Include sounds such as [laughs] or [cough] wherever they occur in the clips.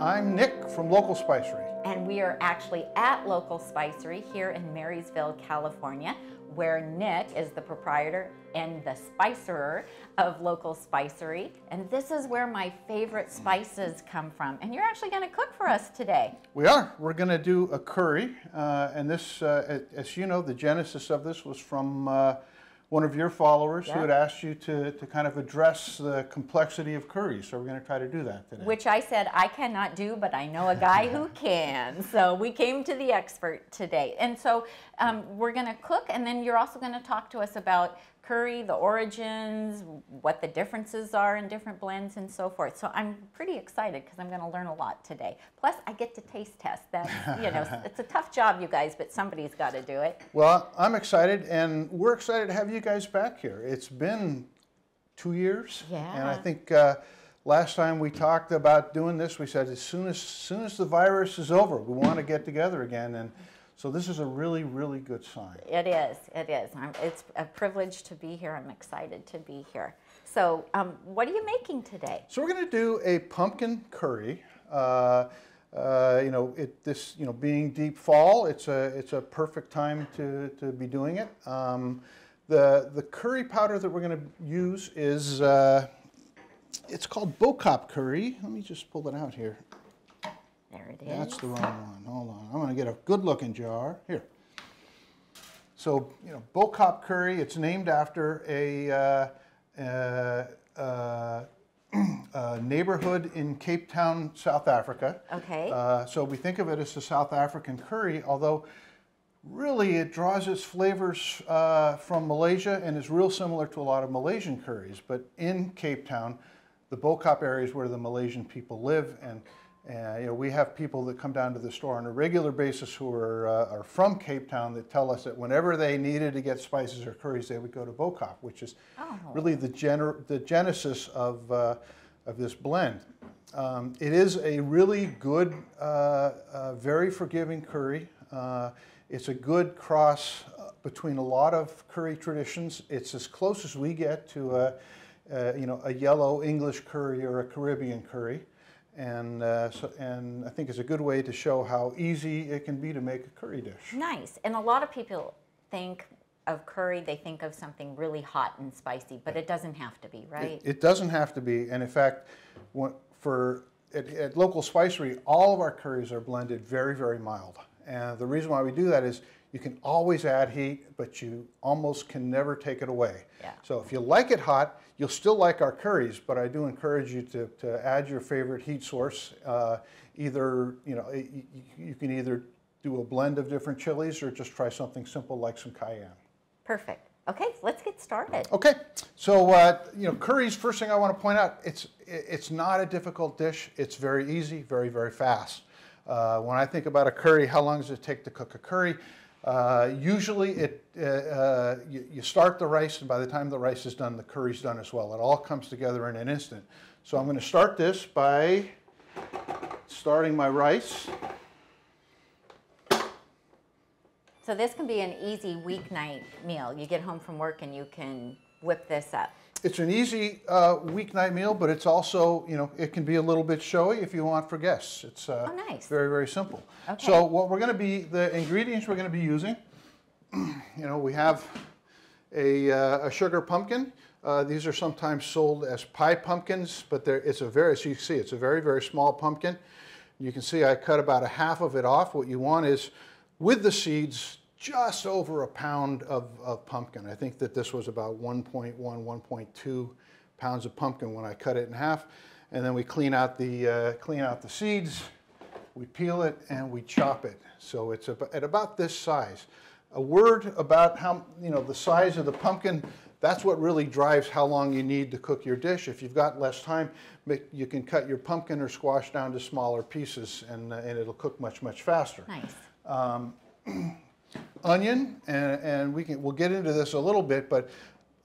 I'm Nick from Local Spicery. And we are actually at Local Spicery here in Marysville, California, where Nick is the proprietor and the spicerer of Local Spicery. And this is where my favorite spices come from. And you're actually going to cook for us today. We are. We're going to do a curry. Uh, and this, uh, as you know, the genesis of this was from uh, one of your followers who had asked you to, to kind of address the complexity of curry. So we're going to try to do that today. Which I said I cannot do, but I know a guy who [laughs] can. So we came to the expert today. And so um, we're going to cook, and then you're also going to talk to us about curry, the origins, what the differences are in different blends and so forth. So I'm pretty excited because I'm going to learn a lot today. Plus, I get to taste test. That you know, [laughs] it's a tough job, you guys, but somebody's got to do it. Well, I'm excited, and we're excited to have you guys back here. It's been two years, yeah. and I think. Uh, last time we talked about doing this, we said as soon as, soon as the virus is over, we want to get together again. And so this is a really, really good sign. It is. It is. I'm, it's a privilege to be here. I'm excited to be here. So, um, what are you making today? So we're going to do a pumpkin curry. Uh, uh, you know, it, this you know being deep fall, it's a it's a perfect time to to be doing it. Um, the the curry powder that we're going to use is uh, it's called Bo-Kaap curry. Let me just pull it out here. There it is. That's the wrong one. Hold on. I'm going to get a good looking jar. Here. So, you know, Bo-Kaap curry, it's named after a, uh, uh, uh, [clears throat] neighborhood in Cape Town, South Africa. Okay. Uh, so we think of it as a South African curry, although really it draws its flavors uh, from Malaysia and is real similar to a lot of Malaysian curries. But in Cape Town, the Bo-Kaap area is where the Malaysian people live. and and you know, we have people that come down to the store on a regular basis who are, uh, are from Cape Town that tell us that whenever they needed to get spices or curries, they would go to Bo-Kaap, which is oh. really the, gener the genesis of, uh, of this blend. Um, it is a really good, uh, uh very forgiving curry. Uh, it's a good cross uh, between a lot of curry traditions. It's as close as we get to a, you know, a yellow English curry or a Caribbean curry. And, uh, so, and I think it's a good way to show how easy it can be to make a curry dish. Nice. And a lot of people think of curry, they think of something really hot and spicy, but it doesn't have to be, right? It, it doesn't have to be. And in fact, for at, at, local spicery, all of our curries are blended very, very mild. And the reason why we do that is you can always add heat, but you almost can never take it away. Yeah. So if you like it hot, you'll still like our curries, but I do encourage you to, to add your favorite heat source. Uh, either, you know, you, you can either do a blend of different chilies or just try something simple like some cayenne. Perfect. Okay, let's get started. Okay, so uh, you know curries. First thing I want to point out, it's it's not a difficult dish. It's very easy, very very fast. Uh, when I think about a curry, how long does it take to cook a curry? Uh, usually it, uh, uh, you, you, start the rice and by the time the rice is done, the curry's done as well. It all comes together in an instant. So I'm going to start this by starting my rice. So this can be an easy weeknight meal. You get home from work and you can whip this up it's an easy uh, weeknight meal, but it's also, you know, it can be a little bit showy if you want for guests. It's uh, oh, nice. very, very simple. Okay. So what we're going to be, the ingredients we're going to be using, [clears throat] you know, we have a, uh, a sugar pumpkin. Uh, these are sometimes sold as pie pumpkins, but it's a very, so you see, it's a very, very small pumpkin. You can see I cut about a half of it off. What you want is, with the seeds, just over a pound of, of pumpkin. I think that this was about 1.1, 1.2 pounds of pumpkin when I cut it in half. And then we clean out the, uh, clean out the seeds, we peel it, and we chop it. So it's at about this size. A word about how, you know, the size of the pumpkin, that's what really drives how long you need to cook your dish. If you've got less time, you can cut your pumpkin or squash down to smaller pieces and, uh, and it'll cook much, much faster. Nice. Um, [clears throat] onion, and, and we can, we'll get into this a little bit, but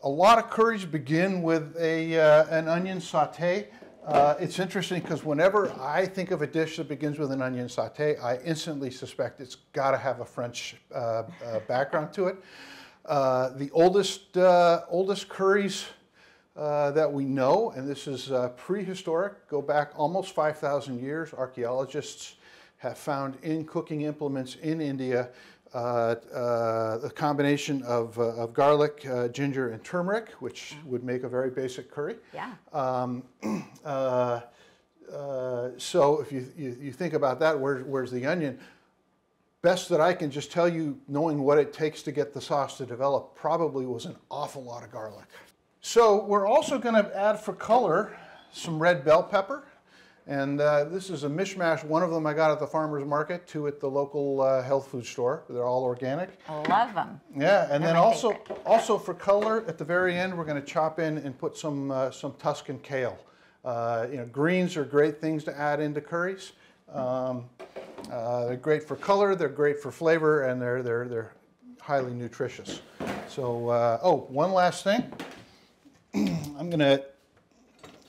a lot of curries begin with a, uh, an onion saute. Uh, it's interesting because whenever I think of a dish that begins with an onion saute, I instantly suspect it's got to have a French uh, uh, background to it. Uh, the oldest, uh, oldest curries that we know, and this is prehistoric, go back almost 5,000 years. Archaeologists have found in cooking implements in India a combination of, uh, of garlic, uh, ginger, and turmeric, which would make a very basic curry. Yeah. Um, [clears throat] uh, uh, so if you, you, you think about that, where, where's the onion? Best that I can just tell you, knowing what it takes to get the sauce to develop, probably was an awful lot of garlic. So we're also going to add for color some red bell pepper. And uh, this is a mishmash. One of them I got at the farmer's market, two at the local uh, health food store. They're all organic. I love them. Yeah, and They're then also, favorite. also for color, at the very end, we're going to chop in and put some, uh, some Tuscan kale. Uh, you know, greens are great things to add into curries. Um, uh, they're great for color, they're great for flavor, and they're, they're, they're highly nutritious. So, uh, oh, one last thing. [clears throat] I'm going to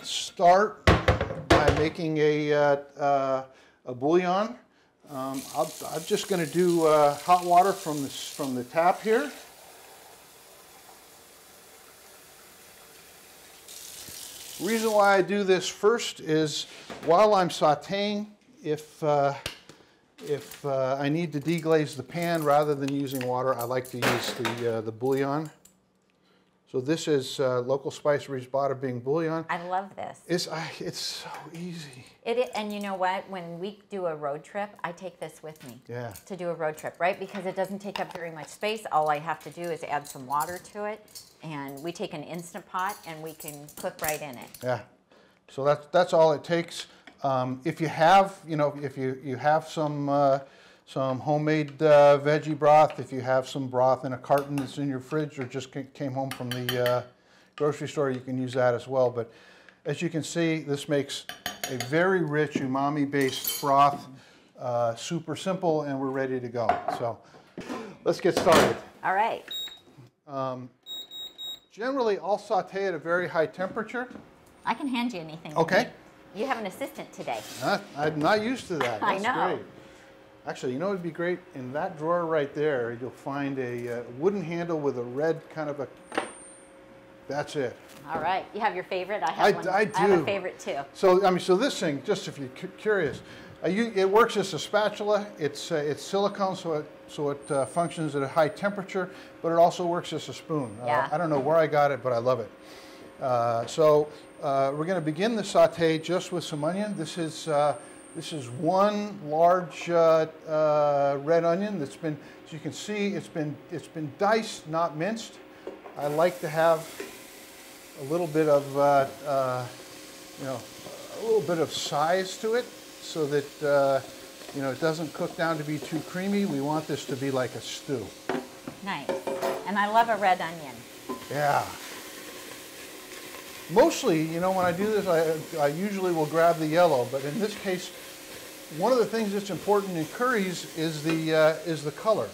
start by making a, uh, uh, a bouillon. Um, I'll, I'm just going to do uh, hot water from the, from the tap here. Reason why I do this first is while I'm sauteing, if, uh, if uh, I need to deglaze the pan rather than using water, I like to use the, uh, the bouillon. So this is uh, local spiceries bada bing bouillon. I love this. It's, I, it's so easy. It, and you know what? When we do a road trip, I take this with me. Yeah. To do a road trip, right? Because it doesn't take up very much space. All I have to do is add some water to it, and we take an instant pot and we can cook right in it. Yeah, so that's, that's all it takes. Um, if you have, you know, if you, you have some, uh, some homemade uh, veggie broth, if you have some broth in a carton that's in your fridge or just came home from the uh, grocery store, you can use that as well. But as you can see, this makes a very rich umami-based broth, uh, super simple, and we're ready to go. So let's get started. All right. Generally, I'll saute at a very high temperature. I can hand you anything. Okay. You have an assistant today. Not, I'm not used to that. I That's know. great. Actually, you know what would be great? In that drawer right there, you'll find a uh, wooden handle with a red kind of a. That's it. All right. You have your favorite? I have I- one. I have a do. favorite too. So I mean, so this thing, just if you're cu- curious, uh, you, it works as a spatula. It's uh, it's silicone, so it so it uh, functions at a high temperature, but it also works as a spoon. Uh, Yeah. I don't know where I got it, but I love it. Uh, so uh, we're going to begin the saute just with some onion. This is uh, this is one large uh, uh, red onion that's been, as you can see, it's been it's been diced, not minced. I like to have a little bit of uh, uh, you know a little bit of size to it, so that uh, you know it doesn't cook down to be too creamy. We want this to be like a stew. Nice. And I love a red onion. Yeah. Mostly, you know, when I do this, I, I usually will grab the yellow, but in this case, one of the things that's important in curries is the uh, is the color.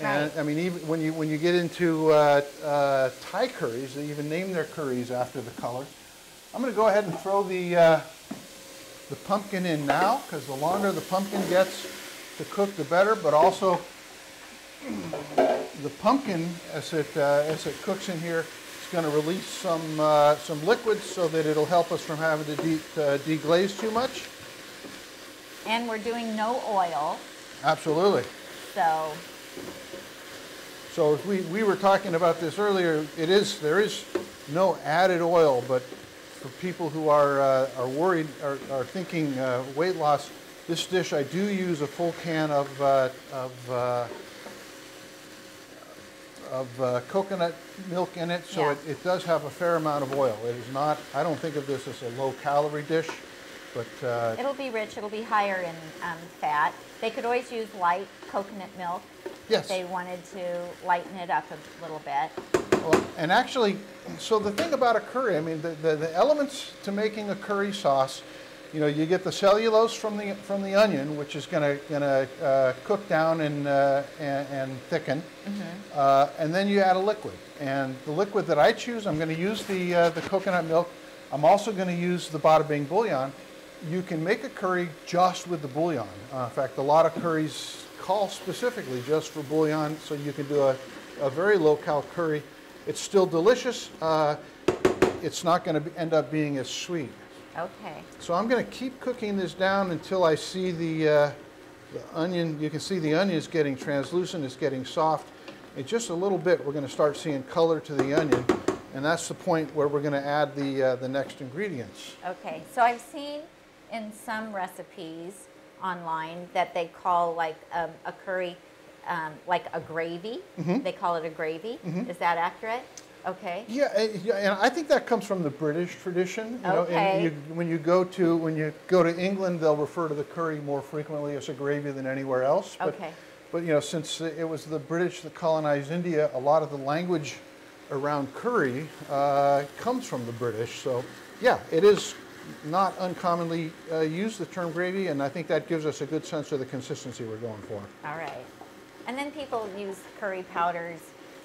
And Right. I mean, even when you when you get into uh, uh, Thai curries, they even name their curries after the color. I'm going to go ahead and throw the uh, the pumpkin in now, because the longer the pumpkin gets to cook, the better. But also, [clears throat] the pumpkin, as it, uh, as it cooks in here, going to release some, uh, some liquids so that it'll help us from having to de- uh, deglaze too much. And we're doing no oil, Absolutely. so So if we, we were talking about this earlier, it is, there is no added oil, but for people who are, uh, are worried, are, are thinking uh, weight loss, this dish, I do use a full can of, uh, of, uh, of uh, coconut milk in it, so Yeah. it, it does have a fair amount of oil. It is not, I don't think of this as a low-calorie dish, but uh, it'll be rich. It'll be higher in um, fat. They could always use light coconut milk yes. if they wanted to lighten it up a little bit. Well, and actually, so the thing about a curry, I mean, the, the, the elements to making a curry sauce, you know, you get the cellulose from the from the onion, which is going to going to uh, cook down and, uh, and and thicken, uh, and then you add a liquid. And the liquid that I choose, I'm going to use the uh, the coconut milk. I'm also going to use the bada bing bouillon. You can make a curry just with the bouillon. Uh, in fact, a lot of curries call specifically just for bouillon, so you can do a, a very low-cal curry. It's still delicious. Uh, it's not going to end up being as sweet. Okay. So I'm going to keep cooking this down until I see the, uh, the onion. You can see the onion is getting translucent, it's getting soft. In just a little bit, we're going to start seeing color to the onion, and that's the point where we're going to add the, uh, the next ingredients. Okay, so I've seen in some recipes online that they call like um, a curry, um, like a gravy. Mm-hmm. They call it a gravy. Is that accurate? Okay. Yeah, uh, and I think that comes from the British tradition. You know, Okay. and you, when you go to when you go to England, they'll refer to the curry more frequently as a gravy than anywhere else. But, Okay. But you know, since it was the British that colonized India, a lot of the language around curry uh, comes from the British. So, yeah, it is not uncommonly uh, used the term gravy, and I think that gives us a good sense of the consistency we're going for. All right. And then people use curry powders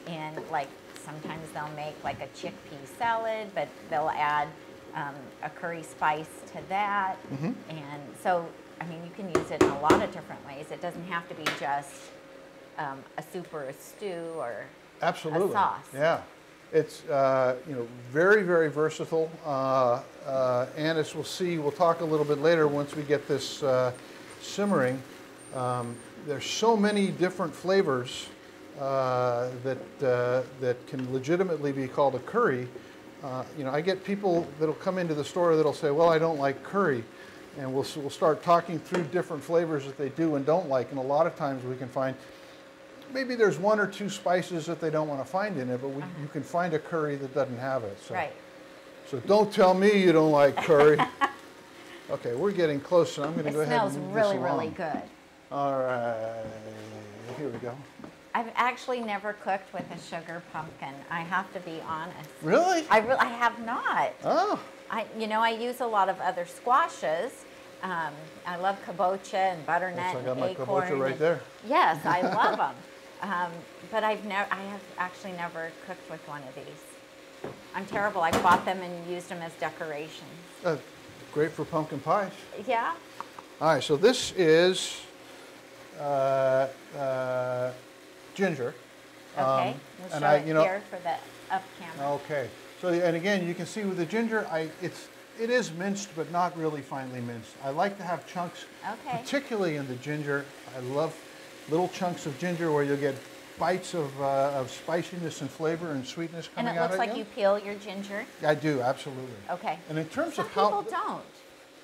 in like sometimes they'll make like a chickpea salad, but they'll add um, a curry spice to that. Mm-hmm. And so, I mean, you can use it in a lot of different ways. It doesn't have to be just um, a soup or a stew or Absolutely. sauce. Yeah. It's, uh, you know, very, very versatile. Uh, uh, and as we'll see, we'll talk a little bit later once we get this uh, simmering. Um, there's so many different flavors uh, that, uh, that can legitimately be called a curry. Uh, you know, I get people that'll come into the store that'll say, well, I don't like curry. And we'll, we'll start talking through different flavors that they do and don't like. And a lot of times we can find maybe there's one or two spices that they don't want to find in it, but we, you can find a curry that doesn't have it. So. right. So don't tell me you don't like curry. [laughs] okay, we're getting close, and I'm going to go ahead smells and move really, this really along. good. All right, here we go. I've actually never cooked with a sugar pumpkin. I have to be honest. Really? I, re- I have not. Oh, I, you know, I use a lot of other squashes. Um, I love kabocha and butternut Yes, I got and my acorn. kabocha right and- there. Yes, I [laughs] love them. Um, but I've never, I have actually never cooked with one of these. I'm terrible. I bought them and used them as decorations. uh, great for pumpkin pies. Yeah. All right, so this is uh, uh, ginger. Okay. Um, we'll and show I- it you know- here for the up camera. Okay, so and again, you can see with the ginger, I it's it is minced, but not really finely minced. I like to have chunks, Okay. particularly in the ginger. I love little chunks of ginger where you'll get bites of, uh, of spiciness and flavor and sweetness And coming it out looks of like you. you peel your ginger. I do absolutely. Okay. And in terms Some of how people don't.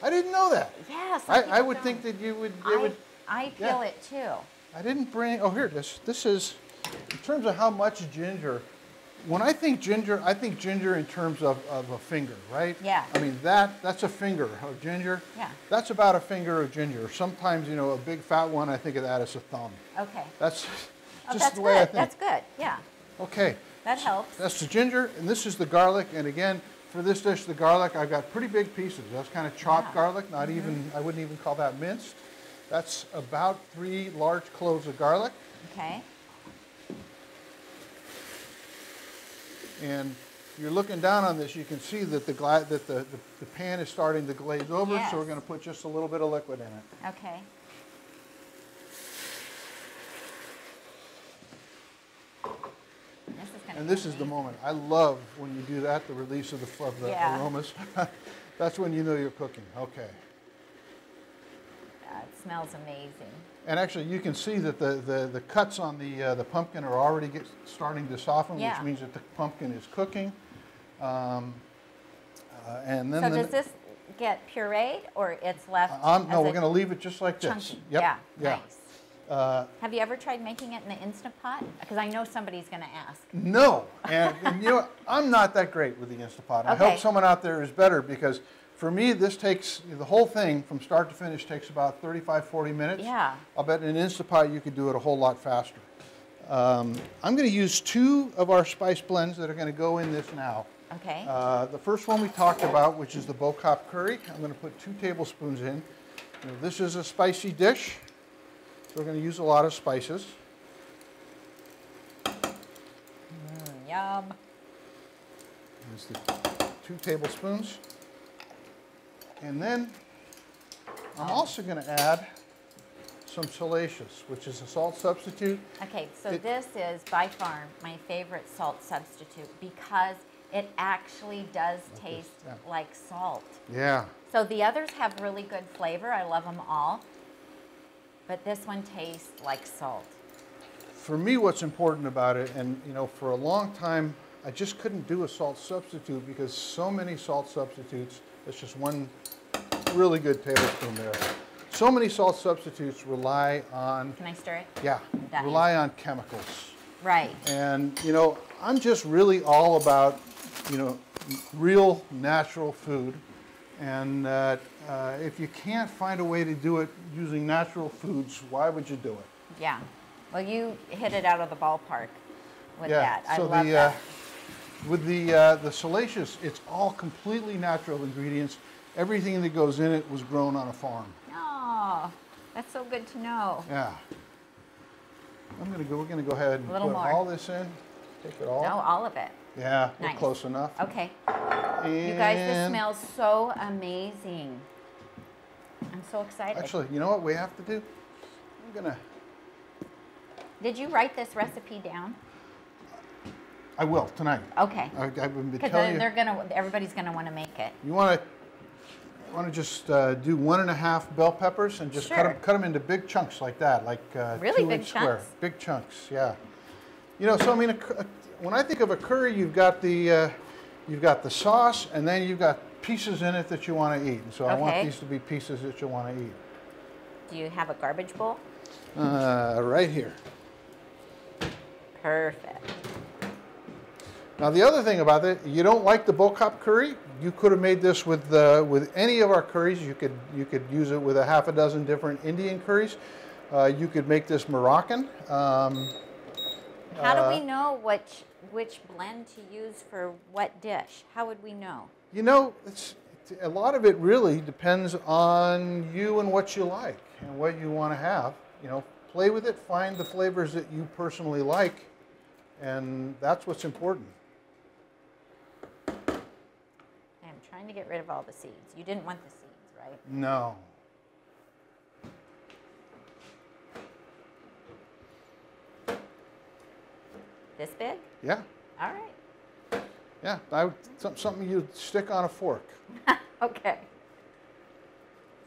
I didn't know that. Yeah, some I, I would don't. think that you would. I, would I peel yeah. it too. I didn't bring, oh, here it is. This is, in terms of how much ginger, when I think ginger, I think ginger in terms of, of a finger, right? Yeah. I mean, that, that's a finger of ginger. Yeah. That's about a finger of ginger. Sometimes, you know, a big fat one, I think of that as a thumb. Okay. That's Oh, just that's the way I good. think. That's good. Yeah. Okay. That helps. That's the ginger, and this is the garlic. And again, for this dish, the garlic, I've got pretty big pieces. That's kind of chopped garlic, not mm-hmm. even, I wouldn't even call that minced. That's about three large cloves of garlic. Okay. And you're looking down on this, you can see that the, that the, the, the pan is starting to glaze over, so we're gonna put just a little bit of liquid in it. Okay. This And this is the moment. I love when you do that, the release of the, of the Yeah. aromas. [laughs] That's when you know you're cooking, okay. It smells amazing. And actually, you can see that the, the, the cuts on the, uh, the pumpkin are already get, starting to soften, Yeah. which means that the pumpkin is cooking. Um, uh, and then So the, does this get pureed or it's left? um, no, we're going to leave it just like this. Yep, Yeah. yeah. Nice. Uh, Have you ever tried making it in the Instant Pot? Because I know somebody's going to ask. No, and, and you know. I'm not that great with the Instapot. I Okay. hope someone out there is better because for me, this takes, the whole thing from start to finish takes about 35, 40 minutes. Yeah. I'll bet in an Instapot you could do it a whole lot faster. Um, I'm going to use two of our spice blends that are going to go in this now. Okay. Uh, the first one we talked about, which is the Bo-Kaap curry, I'm going to put two tablespoons in. Know, this is a spicy dish, so we're going to use a lot of spices. Mm, yum. There's the two tablespoons. And then I'm also going to add some salacious, which is a salt substitute. Okay, so It- this is by far my favorite salt substitute because it actually does taste yeah. like salt. Yeah. So the others have really good flavor. I love them all. But this one tastes like salt. For me, what's important about it, and you know, for a long time, I just couldn't do a salt substitute because so many salt substitutes, it's just one really good tablespoon there. So many salt substitutes rely on, Can I stir it? yeah, That rely on chemicals. Right. And, you know, I'm just really all about, you know, real natural food. And uh, uh, if you can't find a way to do it using natural foods, why would you do it? Yeah. Well, you hit it out of the ballpark with yeah. that. I so love the, that. Uh, with the uh, the salacious, it's all completely natural ingredients. Everything that goes in it was grown on a farm. Oh, that's so good to know. Yeah. I'm gonna go. We're gonna go ahead and put more. all this in. Take it all. No, all of it. Yeah, we're close enough. Okay. You guys, this smells so amazing. I'm so excited. Actually, you know what we have to do? I'm gonna. Did you write this recipe down? I will tonight. Okay. I, I've been Because telling then you. they're gonna, everybody's gonna want to make it. You want to want to just uh, do one and a half bell peppers and just cut them cut them into big chunks like that, like uh, Really two big inch square. Big chunks, yeah. You know, so I mean, a, a- when I think of a curry, you've got the uh, you've got the sauce, and then you've got pieces in it that you want to eat. And so I want these to be pieces that you want to eat. Do you have a garbage bowl? Uh, right here. Perfect. Now the other thing about it, you don't like the Bo-Kaap curry. You could have made this with uh, with any of our curries. You could you could use it with a half a dozen different Indian curries. Uh, you could make this Moroccan. Um, How do Uh, we know which, which blend to use for what dish? How would we know? you know, it's, a lot of it really depends on you and what you like and what you want to have. You know, play with it, find the flavors that you personally like, and that's what's important. I'm trying to get rid of all the seeds. You didn't want the seeds, right? No. This big? Yeah. All right. Yeah, I would, something you'd stick on a fork. [laughs] Okay.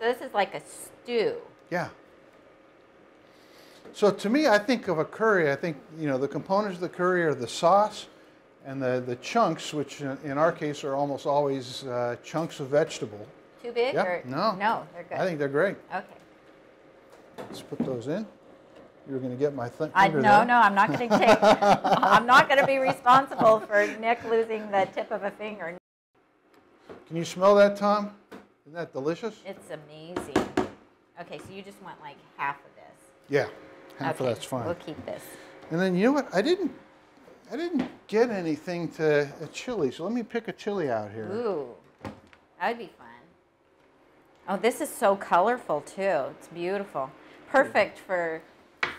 So this is like a stew. Yeah. So to me, I think of a curry, I think, you know, the components of the curry are the sauce and the, the chunks, which in our case are almost always uh, chunks of vegetable. Too big? Yeah, Or? no. No, they're good. I think they're great. Okay. Let's put those in. You're going to get my th- I, finger no, there. no, I'm not going to take. [laughs] I'm not going to be responsible for Nick losing the tip of a finger. Can you smell that, Tom? Isn't that delicious? It's amazing. Okay, so you just want like half of this. Yeah, half okay, of that's fine. We'll keep this. And then you know what? I didn't, I didn't get anything to a chili. So let me pick a chili out here. Ooh, that would be fun. Oh, this is so colorful too. It's beautiful. Perfect for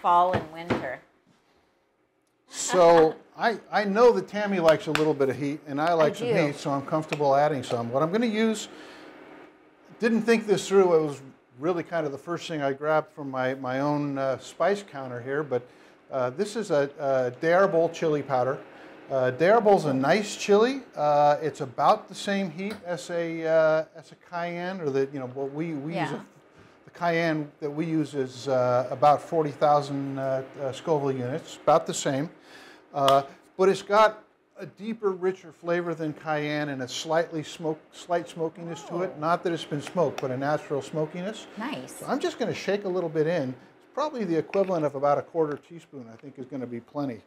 fall and winter. So I, I know that Tami likes a little bit of heat, and I like some heat, so I'm comfortable adding some. What I'm going to use, didn't think this through. It was really kind of the first thing I grabbed from my, my own uh, spice counter here, but uh, this is a, a de árbol chili powder. Uh, de árbol's a nice chili. Uh, it's about the same heat as a, uh, as a cayenne, or the, you know, what we, we use Yeah. the cayenne that we use is uh, about 40,000 uh, uh, Scoville units, about the same. Uh, but it's got a deeper, richer flavor than cayenne and a slightly smoke, slight smokiness to it. Not that it's been smoked, but a natural smokiness. Nice. So I'm just going to shake a little bit in. Probably the equivalent of about a quarter teaspoon, I think is going to be plenty.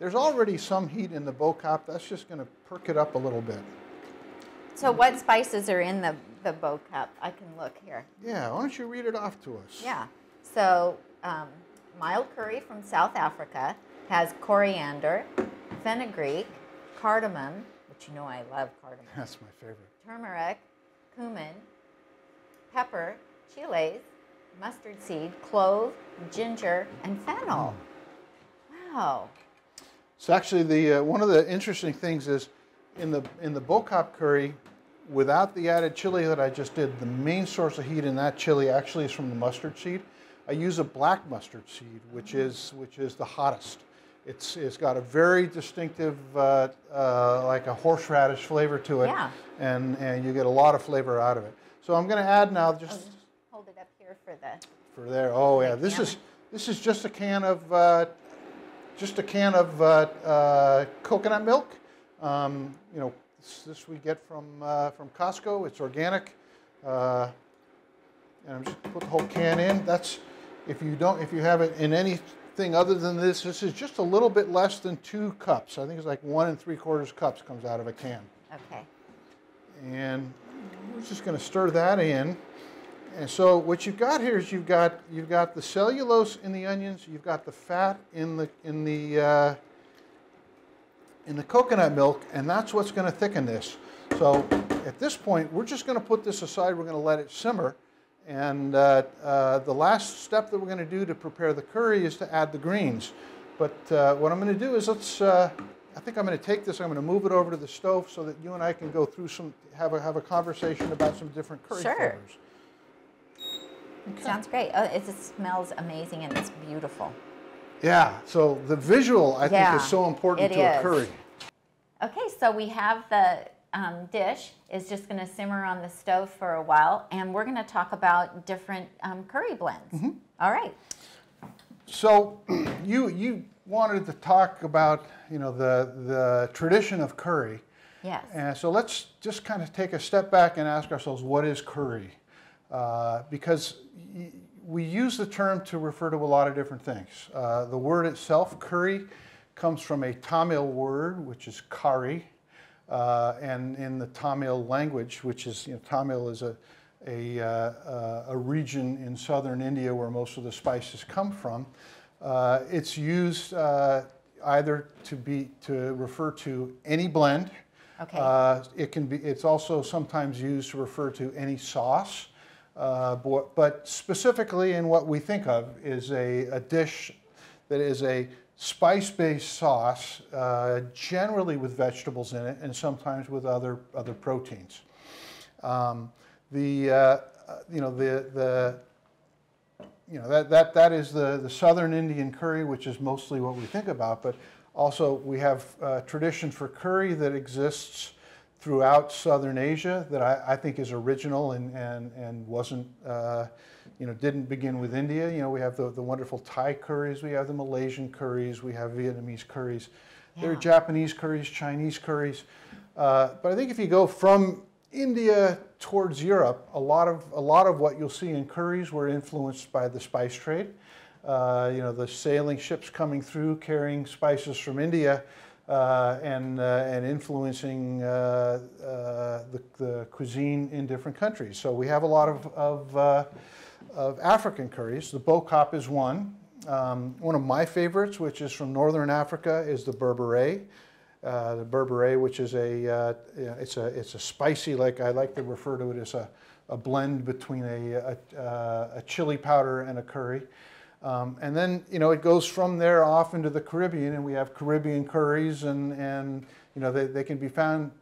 There's already some heat in the Bo-Kaap. That's just going to perk it up a little bit. So what spices are in the, the bow cup? I can look here. Yeah, why don't you read it off to us? Yeah. So um, mild curry from South Africa has coriander, fenugreek, cardamom, which you know I love cardamom, That's my favorite. turmeric, cumin, pepper, chiles, mustard seed, clove, ginger, and fennel. Wow. So actually, the uh, one of the interesting things is in the in the Bo-Kaap curry, without the added chili that I just did, the main source of heat in that chili actually is from the mustard seed. I use a black mustard seed, which is which is the hottest. It's, it's got a very distinctive, uh, uh, like a horseradish flavor to it. Yeah. And, and you get a lot of flavor out of it. So I'm going to add now just Hold it up here for the, for there. Oh yeah, this is this is just a can of uh, just a can of uh, uh, coconut milk. Um, you know, this, this we get from uh, from Costco. It's organic, uh, and I'm just put the whole can in. That's if you don't if you have it in anything other than this. This is just a little bit less than two cups. I think it's like one and three quarters cups comes out of a can. okay. And we're just going to stir that in. And so what you've got here is you've got you've got the cellulose in the onions, you've got the fat in the in the uh, in the coconut milk, and that's what's going to thicken this. So at this point, we're just going to put this aside. We're going to let it simmer. And uh, uh, the last step that we're going to do to prepare the curry is to add the greens. But uh, what I'm going to do is let's. Uh, I think I'm going to take this. I'm going to move it over to the stove so that you and I can go through some have a have a conversation about some different curry Sure. flavors. Sounds great. Oh, it just smells amazing and it's beautiful. Yeah. So the visual I think is so important to a curry. Okay, so we have the um, dish is just going to simmer on the stove for a while, and we're going to talk about different um, curry blends. Mm-hmm. All right. So [clears throat] you you wanted to talk about you know the the tradition of curry. Yes. And so let's just kind of take a step back and ask ourselves, what is curry? Uh, because we use the term to refer to a lot of different things. Uh, the word itself, curry, comes from a Tamil word, which is kari. Uh, and in the Tamil language, which is, you know, Tamil is a, a, uh, uh, a region in southern India where most of the spices come from, uh, it's used uh, either to be to refer to any blend. Okay. Uh, it can be. It's also sometimes used to refer to any sauce, uh, but, but specifically in what we think of is a, a dish that is a spice-based sauce, uh, generally with vegetables in it, and sometimes with other other proteins. Um, the uh, uh, you know the the you know that that that is the the southern Indian curry, which is mostly what we think about. But also we have uh, tradition for curry that exists throughout southern Asia that I, I think is original and and and wasn't. Uh, you know, didn't begin with India. You know, we have the, the wonderful Thai curries, we have the Malaysian curries, we have Vietnamese curries. There are Japanese curries, Chinese curries. Uh, but I think if you go from India towards Europe, a lot of a lot of what you'll see in curries were influenced by the spice trade. Uh, you know, the sailing ships coming through carrying spices from India and uh, and influencing uh, uh, the, the cuisine in different countries. So we have a lot of of, uh, of African curries. The Bo-Kaap is one. Um, one of my favorites, which is from northern Africa, is the berbere. Uh, the berbere, which is a, uh, it's a, it's a spicy, like I like to refer to it as a, a blend between a, a, uh, a chili powder and a curry. Um, and then, you know, it goes from there off into the Caribbean, and we have Caribbean curries, and, and you know, they, they can be found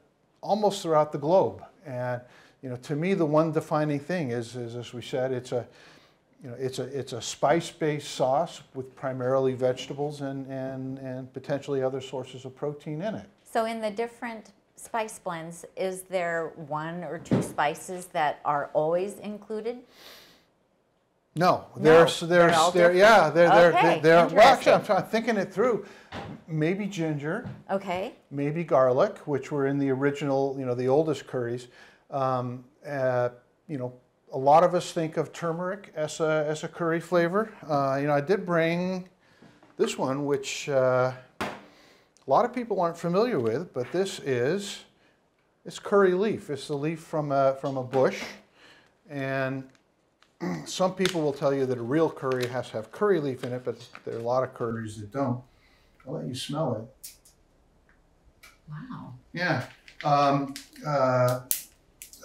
almost throughout the globe. And, you know, to me, the one defining thing is, is as we said, it's a, you know, it's a, it's a spice-based sauce with primarily vegetables and, and, and potentially other sources of protein in it. So in the different spice blends, is there one or two spices that are always included? No, No, there's, they're there's, there, yeah, they're, they're, Okay, they're, well, actually, I'm trying, thinking it through. Maybe ginger, Okay. maybe garlic, which were in the original, you know, the oldest curries. Um, uh, you know, a lot of us think of turmeric as a, as a curry flavor. Uh, you know, I did bring this one, which uh, a lot of people aren't familiar with, but this is, it's curry leaf. It's the leaf from a, from a bush. And [clears throat] some people will tell you that a real curry has to have curry leaf in it, but there are a lot of curries that don't. I'll let you smell it. Wow. Yeah. Um, uh,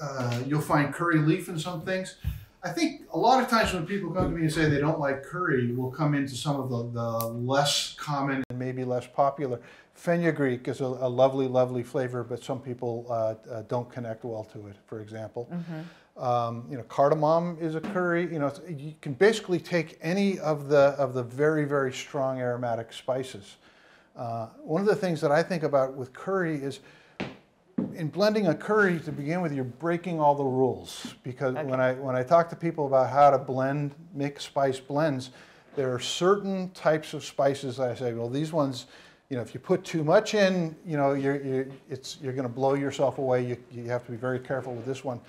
uh, you'll find curry leaf in some things. I think a lot of times when people come to me and say they don't like curry, we'll come into some of the, the less common and maybe less popular. Fenugreek is a, a lovely, lovely flavor, but some people uh, uh, don't connect well to it, for example. Um, you know, cardamom is a curry. You know, you can basically take any of the of the very very strong aromatic spices. Uh, one of the things that I think about with curry is in blending a curry to begin with, you're breaking all the rules because when I when I talk to people about how to blend, make spice blends, there are certain types of spices that I say, well, these ones, you know, if you put too much in, you know, you're you're it's you're going to blow yourself away. You you have to be very careful with this one.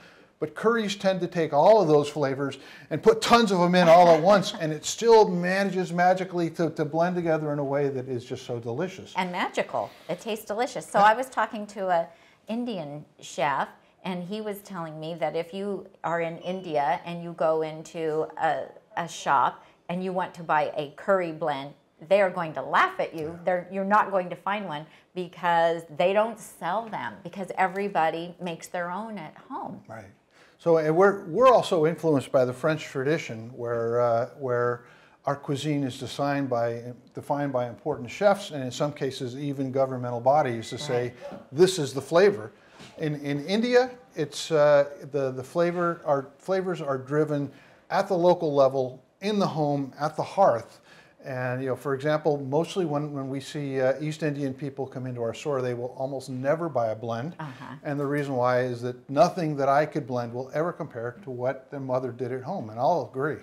But curries tend to take all of those flavors and put tons of them in all at once, and it still manages magically to, to blend together in a way that is just so delicious. and magical. It tastes delicious. So I was talking to a Indian chef, and he was telling me that if you are in India and you go into a, a shop and you want to buy a curry blend, they are going to laugh at you. They're, you're not going to find one because they don't sell them because everybody makes their own at home. Right. So and we're, we're also influenced by the French tradition where, uh, where our cuisine is designed by, defined by important chefs and in some cases even governmental bodies to say, this is the flavor. In, in India, it's, uh, the, the flavor, our flavors are driven at the local level, in the home, at the hearth. And you know, for example, mostly when, when we see uh, East Indian people come into our store, they will almost never buy a blend. Uh-huh. And the reason why is that nothing that I could blend will ever compare to what their mother did at home, and I'll agree.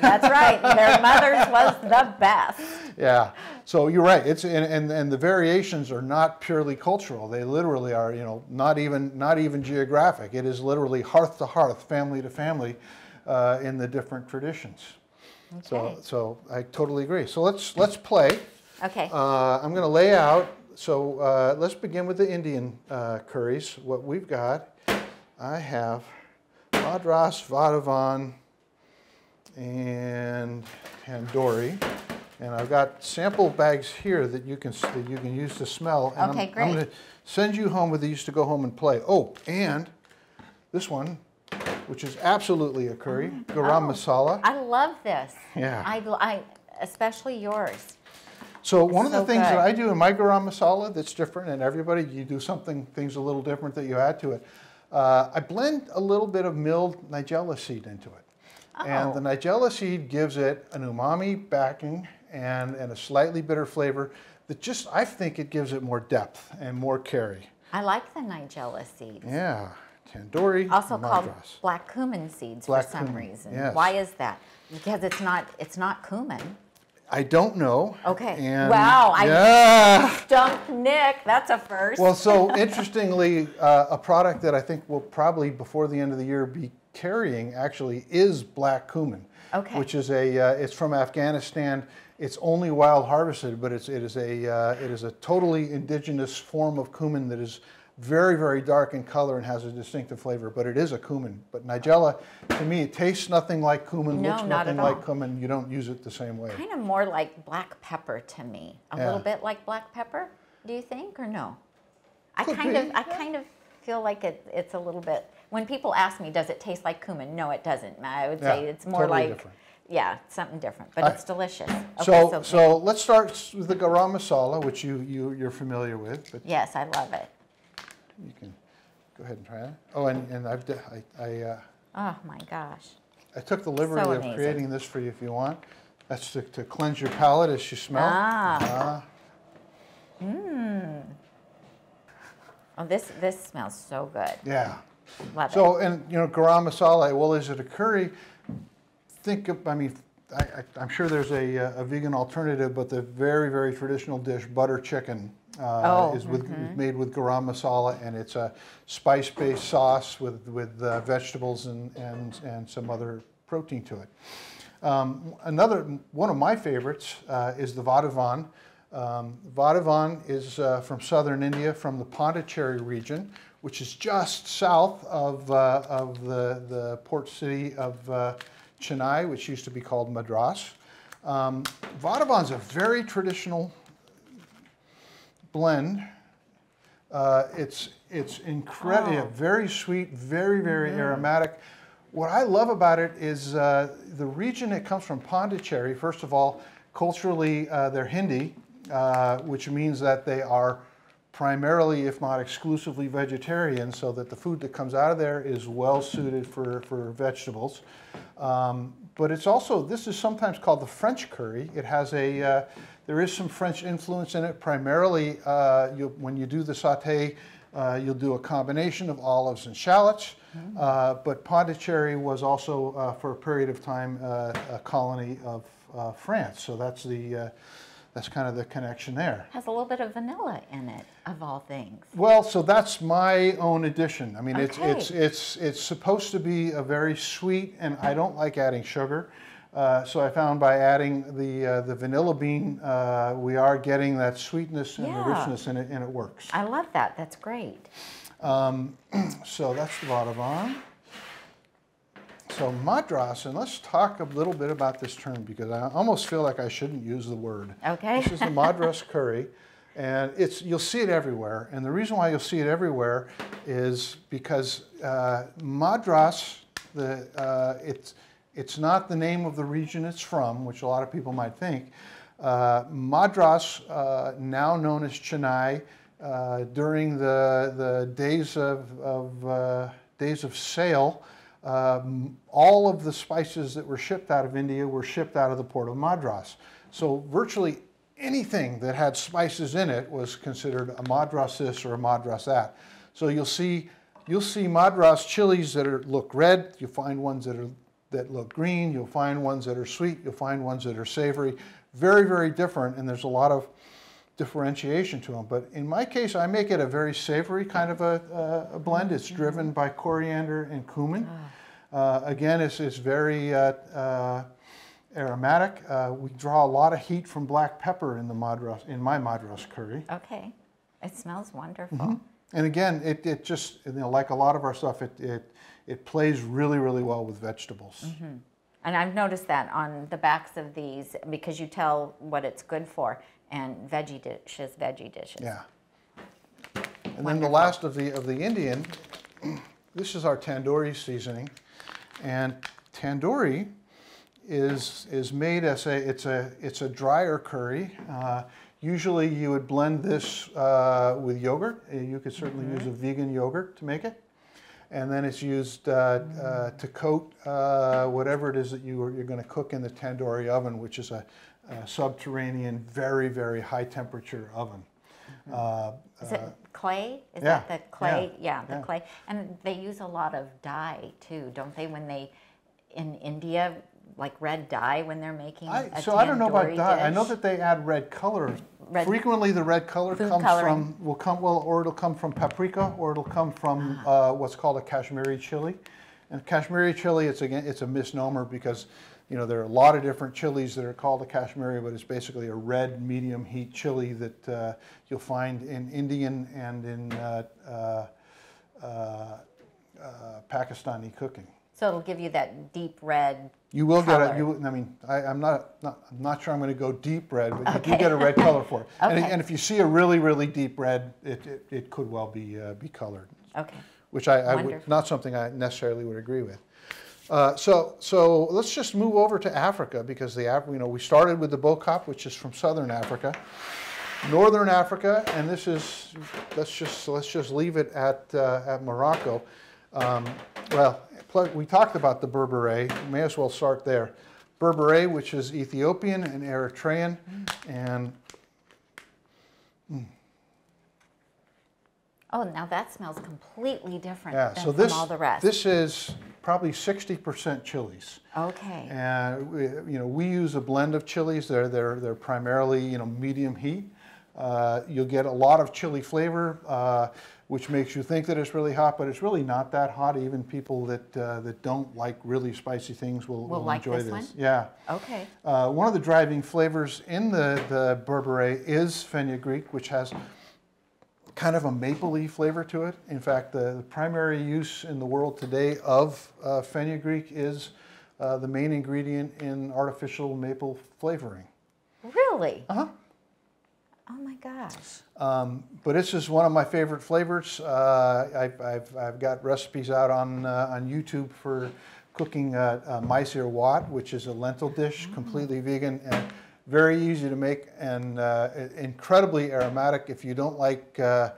That's right. [laughs] Their mother's was the best. Yeah. So you're right. It's and, and, and the variations are not purely cultural. They literally are, you know, not even not even geographic. It is literally hearth to hearth, family to family, uh, in the different traditions. So Okay. so I totally agree. So let's let's play. Okay. Uh, I'm going to lay out. So uh, let's begin with the Indian uh, curries. What we've got, I have Madras, Vadavan, and Tandoori. And I've got sample bags here that you can that you can use to smell. And Okay, I'm, I'm going to send you home with these to go home and play. Oh, and this one, which is absolutely a curry, garam Oh. masala. I love this. Yeah. I, I especially yours. So one of the so things that. I do in my garam masala that's different, and everybody you do something things a little different that you add to it. Uh, I blend a little bit of milled nigella seed into it, and the Oh. nigella seed gives it an umami backing and and a slightly bitter flavor that just I think it gives it more depth and more carry. I like the nigella seeds. Yeah, tandoori. Also called madras. black cumin seeds Black for some cumin, reason. yes. Why is that? Because it's not it's not cumin. I don't know. Okay. And Wow, I- yeah. Dump Nick, that's a first. Well, so [laughs] interestingly, uh, a product that I think will probably before the end of the year be carrying actually is black cumin, Okay. which is a uh, it's from Afghanistan. It's only wild harvested, but it's it is a uh, it is a totally indigenous form of cumin that is very very dark in color and has a distinctive flavor. But it is a cumin. But Nigella, to me, it tastes nothing like cumin, No, looks not nothing like cumin. You don't use it the same way. kind of more like black pepper to me. A Yeah. little bit like black pepper, do you think, or no? I Could kind be, of I kind of feel like it, it's a little bit. When people ask me, does it taste like cumin? No, it doesn't. I would say Yeah, it's more totally like different. yeah, something different, but it's delicious. Okay, So, so let's start with the garam masala, which you, you you're familiar with. But yes, I love it. You can go ahead and try that. Oh, and, and I've, I uh, Oh my gosh. I took the liberty So of creating this for you if you want. That's to, to cleanse your palate as you smell. Ah. Ah, Oh, this this smells so good. yeah. Love it. So, and you know, garam masala, well, is it a curry? Think of, I mean, I, I, I'm sure there's a, uh, a vegan alternative, but the very, very traditional dish, butter chicken, uh, Oh, is with, made with garam masala, and it's a spice-based sauce with, with uh, vegetables and, and, and some other protein to it. Um, another one of my favorites uh, is the Vadavan. Um, Vadavan is uh, from southern India, from the Pondicherry region, which is just south of, uh, of the, the port city of uh, Chennai, which used to be called Madras. Um, Vadavan's a very traditional blend. Uh, it's it's incredible, Oh. very sweet, very very aromatic. What I love about it is uh, the region it comes from, Pondicherry. First of all, culturally uh, they're Hindi, uh, which means that they are primarily, if not exclusively, vegetarian. So that the food that comes out of there is well suited for for vegetables. Um, but it's also this is sometimes called the French curry. It has a uh, There is some French influence in it. Primarily, uh, you, when you do the saute, uh, you'll do a combination of olives and shallots. Uh, but Pondicherry was also, uh, for a period of time, uh, a colony of uh, France. So that's the uh, that's kind of the connection there. Has a little bit of vanilla in it, of all things. Well, so that's my own addition. I mean, it's it's it's it's supposed to be a very sweet, and I don't like adding sugar. Uh, so I found by adding the uh, the vanilla bean, uh, we are getting that sweetness and the richness in it, and it works. I love that. That's great. [clears throat] So that's the Vadouvan. So Madras, and let's talk a little bit about this term because I almost feel like I shouldn't use the word. Okay. This is the Madras [laughs] curry, and it's you'll see it everywhere. And the reason why you'll see it everywhere is because uh, Madras, the uh, it's it's not the name of the region it's from, which a lot of people might think. Uh, Madras, uh, now known as Chennai, uh, during the the days of of uh, days of sail. Um, all of the spices that were shipped out of India were shipped out of the port of Madras. So virtually anything that had spices in it was considered a Madras this or a Madras that. So you'll see you'll see Madras chilies that are, look red. You'll find ones that are that look green. You'll find ones that are sweet. You'll find ones that are savory. Very very different, and there's a lot of differentiation to them. But in my case, I make it a very savory kind of a, a blend. It's driven by coriander and cumin. Uh, again, it's, it's very uh, uh, aromatic. Uh, we draw a lot of heat from black pepper in the madras, in my madras curry. Okay. It smells wonderful. Mm-hmm. And again, it, it just, you know, like a lot of our stuff, it, it, it plays really, really well with vegetables. And I've noticed that on the backs of these because you tell what it's good for and veggie dishes, veggie dishes. Yeah. And then the last of the of the Indian, [clears throat] this is our tandoori seasoning, and tandoori is is made as a it's a it's a drier curry. Uh, usually, you would blend this uh, with yogurt. Uh, You could certainly use a vegan yogurt to make it, and then it's used uh, uh, to coat uh, whatever it is that you are, you're going to cook in the tandoori oven, which is a, a subterranean, very very high temperature oven. Uh, Is it clay? Is yeah, that the clay? yeah, Yeah, the yeah. clay. And they use a lot of dye too, don't they? When they in India, like red dye when they're making I, so I don't know about dye. I know that they add red color. Red- Frequently, the red color comes coloring. from will come well, or it'll come from paprika, or it'll come from uh, what's called a Kashmiri chili. And Kashmiri chili, it's again, it's a misnomer because you know there are a lot of different chilies that are called a Kashmiri, but it's basically a red medium heat chili that uh, you'll find in Indian and in uh, uh, uh, Pakistani cooking. So it'll give you that deep red. You will get color. a, you, I mean, I, I'm not, not, I'm not sure I'm going to go deep red, but you do get a red color for it. [laughs] And, Okay. and if you see a really, really deep red, it, it, it could well be, uh, be colored, Okay. which I, I would, not something I necessarily would agree with. Uh, so, so let's just move over to Africa because the, you know, we started with the Bo-Kaap, which is from southern Africa. Northern Africa, and this is, let's just, let's just leave it at, uh, at Morocco. Um, well, we talked about the Berbere, may as well start there. Berbere, which is Ethiopian and Eritrean, and Oh, now that smells completely different yeah, than so from this, all the rest. this is probably 60% chilies. okay. And we, you know, we use a blend of chilies. They're they're they're primarily you know medium heat. Uh, you'll get a lot of chili flavor, uh, which makes you think that it's really hot, but it's really not that hot. Even people that uh, that don't like really spicy things will, Will will like enjoy this this. one? Yeah. Okay. Uh, one of the driving flavors in the the berbere is fenugreek, which has kind of a mapley flavor to it. In fact, the, the primary use in the world today of uh, fenugreek is uh, the main ingredient in artificial maple flavoring. Really? Uh-huh. Oh my gosh. Um, but this is one of my favorite flavors. Uh, I've, I've, I've got recipes out on, uh, on YouTube for cooking uh, uh, wat, which is a lentil dish, completely vegan and very easy to make and uh, incredibly aromatic. If you don't like uh,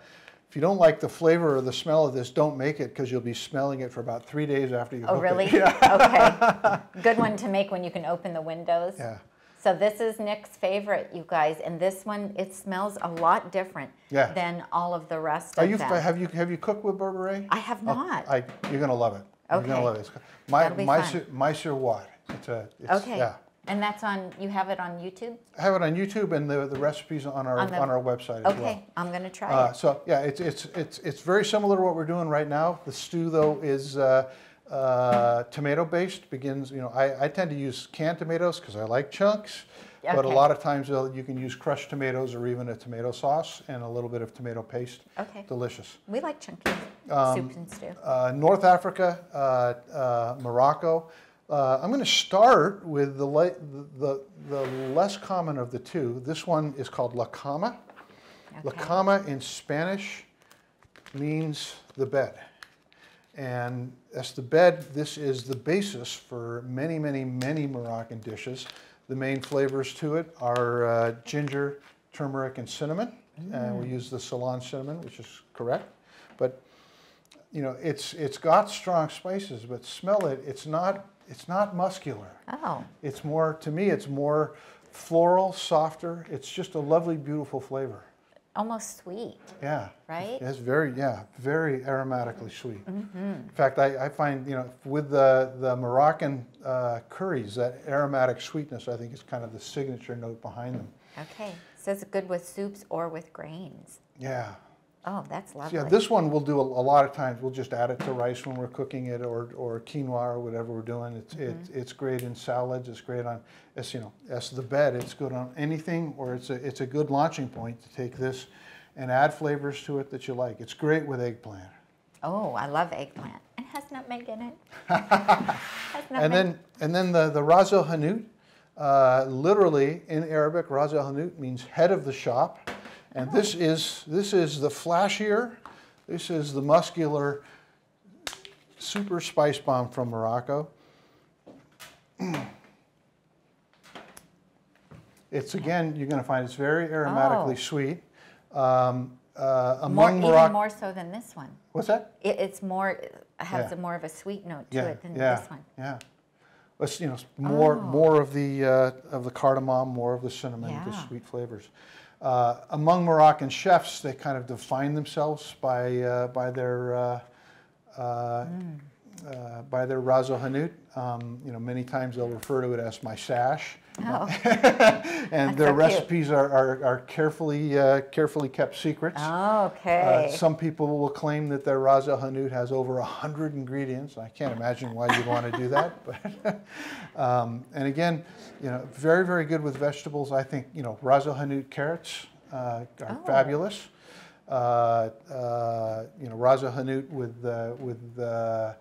if you don't like the flavor or the smell of this, don't make it because you'll be smelling it for about three days after you Oh, cook really? it. [laughs] Yeah. okay. [laughs] Good one to make when you can open the windows. Yeah. So this is Nick's favorite, you guys, and this one it smells a lot different Yeah. than all of the rest Are of you, them. have you, have you cooked with Berbere? I have Oh, not. I, you're gonna love it. You're Okay. gonna love it. My, That'll be my, fun. sur- my what? It's a, it's, okay. yeah. And that's on. You have it on YouTube. I have it on YouTube and the, the recipes on our, On on, our website as well. Okay, I'm gonna try Uh, it. so yeah, it's, it's, it's, it's very similar to what we're doing right now. The stew though is uh, uh, tomato based. Begins, you know, I, I tend to use canned tomatoes because I like chunks. But a lot of times you can use crushed tomatoes or even a tomato sauce and a little bit of tomato paste. Okay. Delicious. We like chunky um, soups and stew. Uh, North Africa, uh, uh, Morocco. Uh, I'm going to start with the, the, the less common of the two. This one is called La Kama. La Cama in Spanish means the bed. And that's the bed. This is the basis for many, many, many Moroccan dishes. The main flavors to it are uh, ginger, turmeric, and cinnamon. And we use the Ceylon cinnamon, which is correct. But you know, it's it's got strong spices, but smell it. It's not it's not muscular. Oh, It's more to me. It's more floral, softer. It's just a lovely, beautiful flavor. Almost sweet, Yeah. right? It's very, yeah, very aromatically sweet. In fact, I, I find, you know, with the, the Moroccan uh, curries, that aromatic sweetness, I think is kind of the signature note behind them. Okay. So it's good with soups or with grains. Yeah. Oh, that's lovely. Yeah, this one we'll do a, a lot of times. We'll just add it to rice when we're cooking it, or, or quinoa, or whatever we're doing. It's it, it's great in salads. It's great on, it's you know, as the bed. It's good on anything, or it's a it's a good launching point to take this, and add flavors to it that you like. It's great with eggplant. Oh, I love eggplant. It has nutmeg in it. [laughs] And then and then the the el hanout, uh, literally in Arabic, el hanout means head of the shop, and this is this is the flashier, this is the muscular, super spice bomb from Morocco. [clears throat] It's again, you're going to find it's very aromatically Oh. sweet. Um, uh, more, among even more so than this one. what's that? It, it's more has Yeah. a more of a sweet note to yeah, it than yeah, this one. Yeah. It's, you know, more, Oh. more of the, uh, of the cardamom, more of the cinnamon, the sweet flavors. Uh, among Moroccan chefs, they kind of define themselves by, uh, by their, uh, uh, Mm. uh, by their el hanout. Um, you know, many times they'll refer to it as my sash. Oh, [laughs] And their so recipes are, are, are carefully, uh, carefully kept secrets. Uh, okay. some people will claim that their el hanout has over 100 ingredients. I can't imagine why you'd want to do that. [laughs] But, um, and again, you know, very, very good with vegetables. I think, you know, el hanout carrots uh, are Oh. fabulous. Uh, uh, you know, el hanout with, uh, with uh,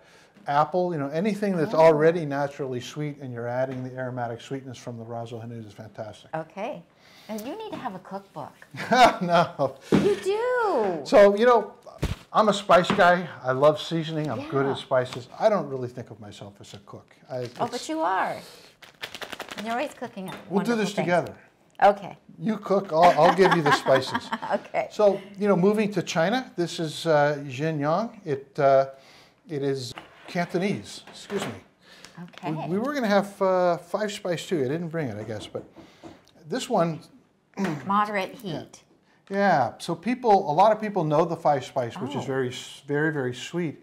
apple, you know, anything that's Oh. already naturally sweet and you're adding the aromatic sweetness from the ras el is fantastic. okay. And you need to have a cookbook. [laughs] no, You do. So, you know, I'm a spice guy. I love seasoning. I'm good at spices. I don't really think of myself as a cook. I, Oh, but you are. You're always cooking. up we'll do this things. together. Okay. You cook, I'll, I'll give you the spices. [laughs] Okay. So, you know, moving to China, this is uh, Xinjiang. It, uh, it is Cantonese, excuse me. Okay. We, we were going to have uh, five spice too. I didn't bring it, I guess, but this one, [clears throat] Moderate heat. Yeah, so people, a lot of people know the five spice, which is Oh. very, very, very sweet.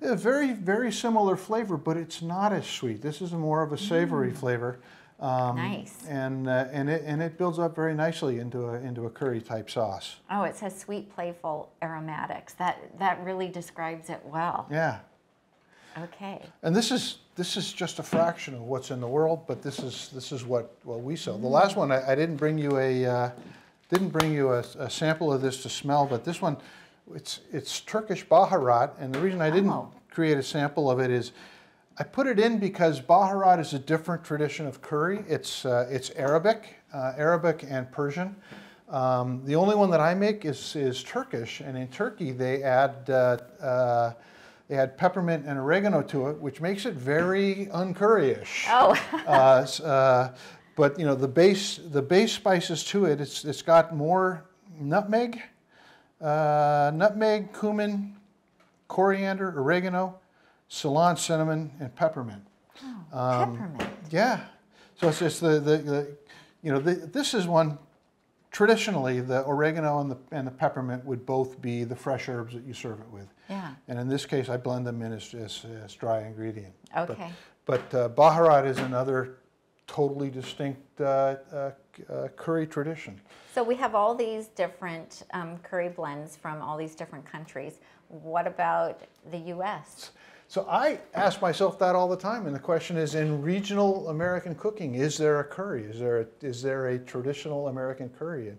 A very, very similar flavor, but it's not as sweet. This is more of a savory flavor. Um, Nice. And, uh, and, it, and it builds up very nicely into a, into a curry type sauce. Oh, it says sweet, playful aromatics. That that really describes it well. Yeah. Okay. And this is, this is just a fraction of what's in the world, but this is, this is what, what we sell. The last one, I, I didn't bring you a, uh, didn't bring you a, a sample of this to smell, but this one, it's, it's Turkish Baharat, and the reason I didn't Oh. create a sample of it is I put it in because Baharat is a different tradition of curry. It's, uh, it's Arabic, uh, Arabic and Persian. Um, the only one that I make is, is Turkish, and in Turkey they add, uh, uh, they add peppermint and oregano to it, which makes it very uncurryish. Oh, [laughs] Uh, uh, but you know the base the base spices to it. It's it's got more nutmeg, uh, nutmeg, cumin, coriander, oregano, Ceylon cinnamon, and peppermint. peppermint. Yeah. So it's just the, the, the you know, the, this is one, traditionally, the oregano and the, and the peppermint would both be the fresh herbs that you serve it with. Yeah. And in this case, I blend them in as, as, as dry ingredient. But- Okay. But uh, Baharat is another totally distinct uh, uh, uh, curry tradition. So we have all these different um, curry blends from all these different countries. What about the U.S.? So I ask myself that all the time, and the question is: in regional American cooking, is there a curry? Is there a, is there a traditional American curry? And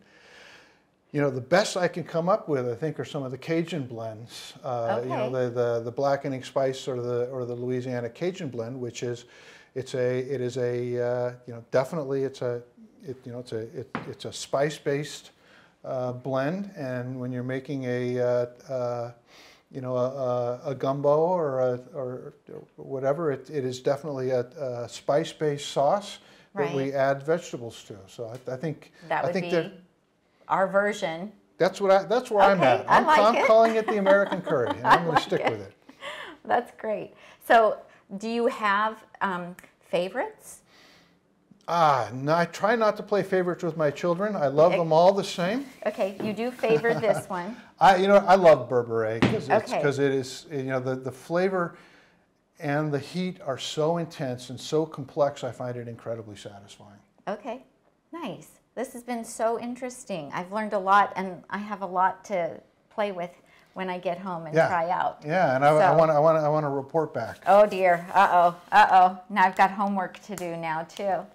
you know, the best I can come up with, I think, are some of the Cajun blends. Uh, You know, the, the the blackening spice or the or the Louisiana Cajun blend, which is, it's a it is a uh, you know definitely it's a it, you know it's a it, it's a spice based uh, blend, and when you're making a uh, uh, you know, a, a, gumbo or a, or whatever, it, it is definitely a, a spice-based sauce that we add vegetables to. So I, I think That I think be that our version. that's what I that's where I'm at. I I'm, like I'm it. calling it the American [laughs] curry, and I'm going like to stick it. with it. That's great. So, do you have um, favorites? Ah, no, I try not to play favorites with my children. I love Okay. them all the same. Okay, you do favor [laughs] this one. I, you know, I love Berbere because Okay. because it is, you know, the, the flavor and the heat are so intense and so complex. I find it incredibly satisfying. Okay, nice. This has been so interesting. I've learned a lot, and I have a lot to play with when I get home and Yeah. try out. Yeah, and I, want, I want, I want to report back. Oh dear. Uh oh. Uh oh. Now I've got homework to do now too.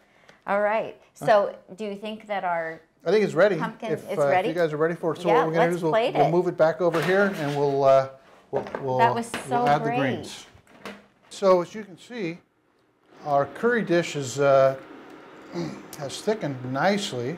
All right. So, do you think that our I think it's ready. Pumpkin, if, it's uh, ready? If you guys are ready for it, so Yeah, what we're going to do is we'll, we'll move it back over here, and we'll, uh, we'll, we'll, That was we'll add great. the greens. So as you can see, our curry dish is uh, [clears throat] has thickened nicely.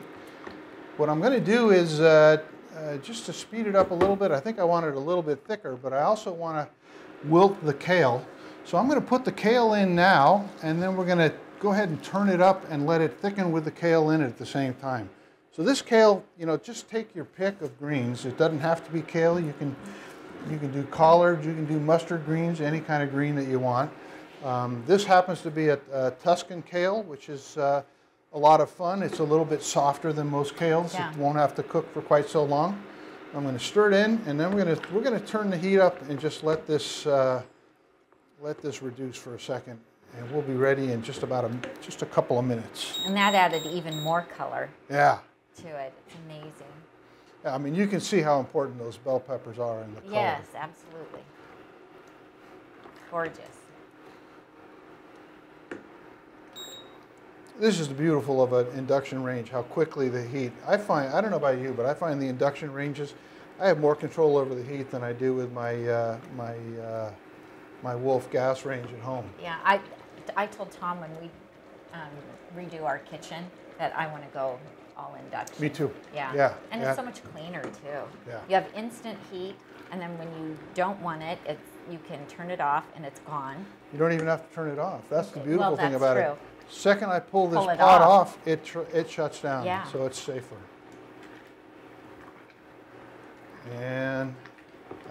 What I'm going to do is uh, uh, just to speed it up a little bit. I think I want it a little bit thicker, but I also want to wilt the kale. So I'm going to put the kale in now, and then we're going to go ahead and turn it up and let it thicken with the kale in it at the same time. So this kale, you know, just take your pick of greens. It doesn't have to be kale. You can, you can do collards, you can do mustard greens, any kind of green that you want. Um, this happens to be a, a Tuscan kale, which is uh, a lot of fun. It's a little bit softer than most kales. Yeah. It won't have to cook for quite so long. I'm going to stir it in, and then we're going to we're going to turn the heat up and just let this uh, let this reduce for a second, and we'll be ready in just about a just a couple of minutes. and that added even more color Yeah. to it. It's amazing. Yeah, I mean, you can see how important those bell peppers are in the color. Yes, absolutely. Gorgeous. This is the beautiful of an induction range, how quickly the heat. I find, I don't know about you, but I find the induction ranges, I have more control over the heat than I do with my, uh, my, uh, my Wolf gas range at home. Yeah, I, I told Tom when we um, redo our kitchen that I want to go all induction. Me too. Yeah. Yeah. And yeah. it's so much cleaner too. Yeah. You have instant heat, and then when you don't want it, it's you can turn it off and it's gone. You don't even have to turn it off. That's the Well, beautiful thing that's about true. it. Second I pull this Pull pot off. off, it, tr- it shuts down, Yeah. so it's safer. And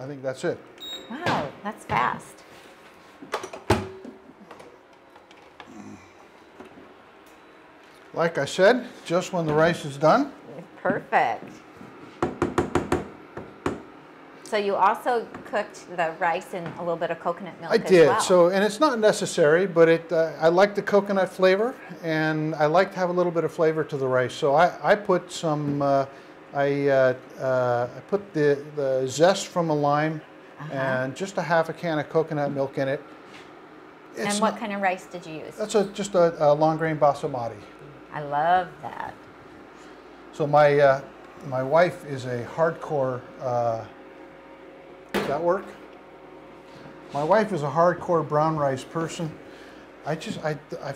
I think that's it. Wow, that's fast. Like I said, just when the rice is done, Perfect. So you also cooked the rice in a little bit of coconut milk I did. well. So, and it's not necessary, but it. Uh, I like the coconut flavor, and I like to have a little bit of flavor to the rice. So I, I put some. Uh, I, uh, uh, I put the the zest from a lime, Uh-huh. and just a half a can of coconut milk in it. and what not- kind of rice did you use? That's a, just a, a long grain basmati. I love that. So my uh, my wife is a hardcore. Uh, does that work? My wife is a hardcore brown rice person. I just I, I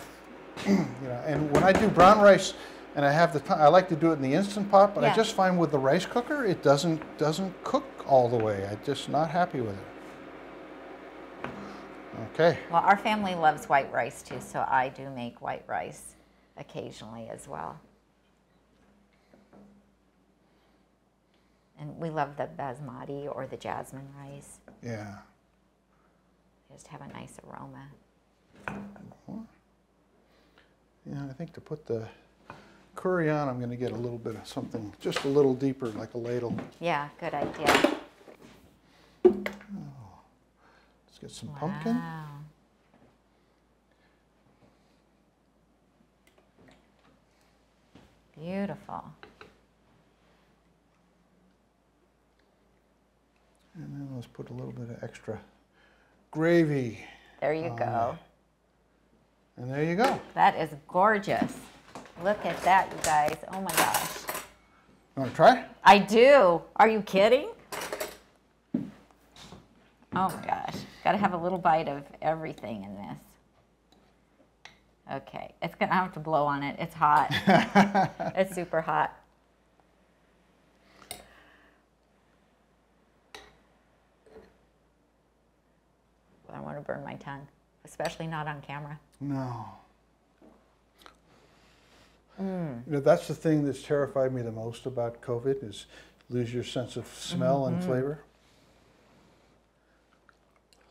[clears throat] you know, and when I do brown rice, and I have the time, I like to do it in the instant pot. But I just find with the rice cooker, it doesn't doesn't cook all the way. I'm just not happy with it. Okay. Well, our family loves white rice too, so I do make white rice occasionally as well. And we love the basmati or the jasmine rice. Yeah. They Just have a nice aroma. Yeah, I think to put the curry on, I'm gonna get a little bit of something, just a little deeper, like a ladle. Yeah, good idea. Oh, let's get some pumpkin. Beautiful. And then let's put a little bit of extra gravy. There you go. And there you go. That is gorgeous. Look at that, you guys. Oh my gosh. You wanna try? I do. Are you kidding? Oh my gosh. Got to have a little bite of everything in this. Okay. It's going to I have to blow on it. It's hot. [laughs] it's super hot. I don't want to burn my tongue, especially not on camera. No. Mm. You know, that's the thing that's terrified me the most about COVID is lose your sense of smell and Mm-hmm. flavor.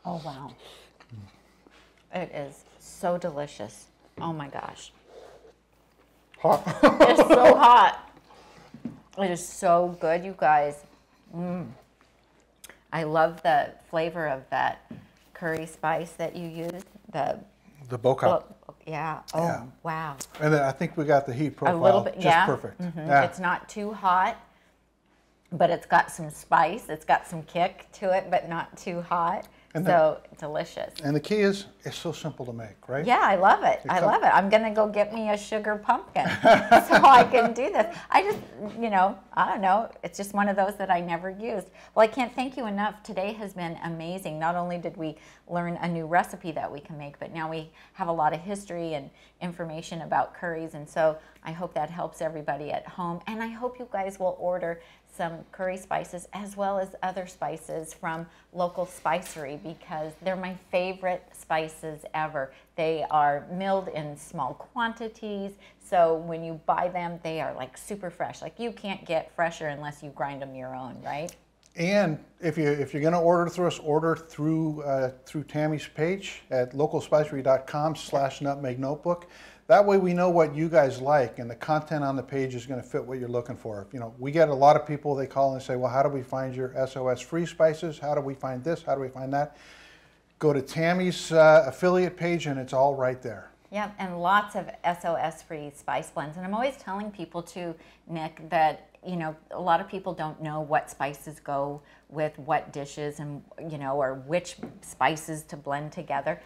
Oh, wow. It is so delicious. Oh my gosh. Hot. It's so [laughs] hot. It is so good, you guys. Mm. I love the flavor of that curry spice that you used. The the Bo-Kaap. oh, yeah. Oh Yeah. wow. And then I think we got the heat A profile little bit. just yeah. perfect. Mhm. Yeah. It's not too hot, but it's got some spice. It's got some kick to it, but not too hot. And so delicious. and the key is it's so simple to make, right? Yeah, I love it. I love it. I'm gonna go get me a sugar pumpkin [laughs] [laughs] so I can do this. I just, you know, I don't know. It's just one of those that I never used. Well, I can't thank you enough. Today has been amazing. Not only did we learn a new recipe that we can make, but now we have a lot of history and information about curries. And so I hope that helps everybody at home. And I hope you guys will order some curry spices as well as other spices from local spicery because they're my favorite spices ever. They are milled in small quantities, so when you buy them, they are like super fresh. Like you can't get fresher unless you grind them your own, right? And if you if you're going to order through us, order through uh, through Tami's page at localspicery.com/slash nutmeg notebook. That way we know what you guys like, and the content on the page is going to fit what you're looking for. You know, we get a lot of people they call and say, "Well, how do we find your SOS free spices? How do we find this? How do we find that?" Go to Tami's uh, affiliate page, and it's all right there. Yeah, and lots of SOS free spice blends. And I'm always telling people too, Nick, that you know a lot of people don't know what spices go with what dishes, and you know, or which spices to blend together.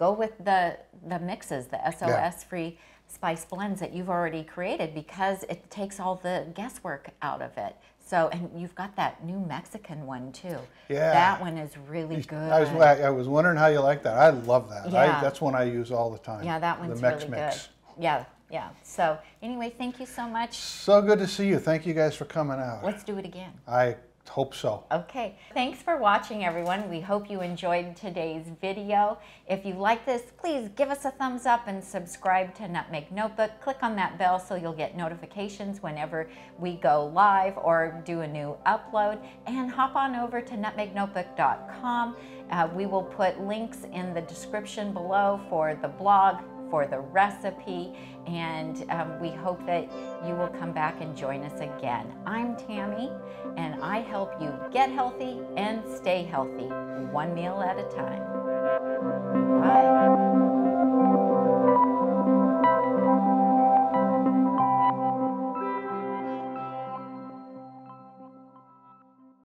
Go with the the mixes, the SOS free spice blends that you've already created because it takes all the guesswork out of it. So, and you've got that new Mexican one too. Yeah. That one is really good. I was, I I was wondering how you like that. I love that. Yeah. I, that's one I use all the time. Yeah, that one's the Mex really Mix. good. Yeah, yeah. So anyway, thank you so much. So good to see you. Thank you guys for coming out. Let's do it again. I hope so. Okay. Thanks for watching, everyone. We hope you enjoyed today's video. If you like this, please give us a thumbs up and subscribe to Nutmeg Notebook. Click on that bell so you'll get notifications whenever we go live or do a new upload. And hop on over to nutmegnotebook.com. Uh, we will put links in the description below for the blog, for the recipe, and um, we hope that you will come back and join us again. I'm Tami, and I help you get healthy and stay healthy, one meal at a time. Bye.